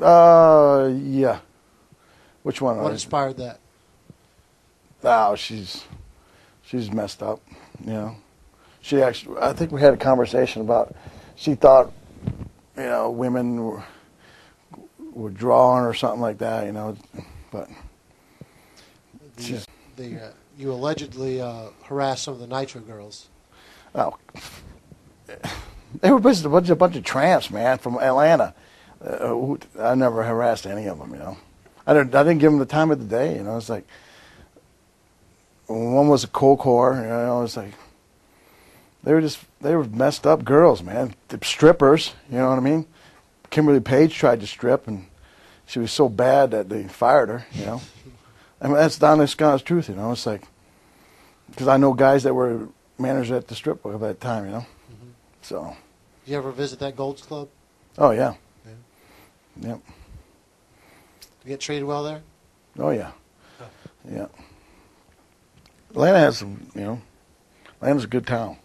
Uh, yeah. Which one? What Uh, inspired that? Oh, she's she's messed up. You know, she actually. I think we had a conversation about. She thought, you know, women were were drawn or something like that. You know, but The, She's- the uh, you allegedly uh, harassed some of the Nitro girls. oh, they were just a bunch, a bunch of tramps, man, from Atlanta. Uh, who, I never harassed any of them. You know, I didn't. I didn't give them the time of the day. You know, it's like one was a cold core. You know, it's like they were just they were messed up girls, man. The strippers. You know what I mean? Kimberly Page tried to strip, and she was so bad that they fired her. You know, I mean that's the honest God's truth. You know, it's like because I know guys that were managers at the strip club at that time. You know, so Did you ever visit that Gold's Club? oh Yeah. Yep, You get treated well there? oh yeah, yeah. Atlanta has some, you know, Atlanta's a good town.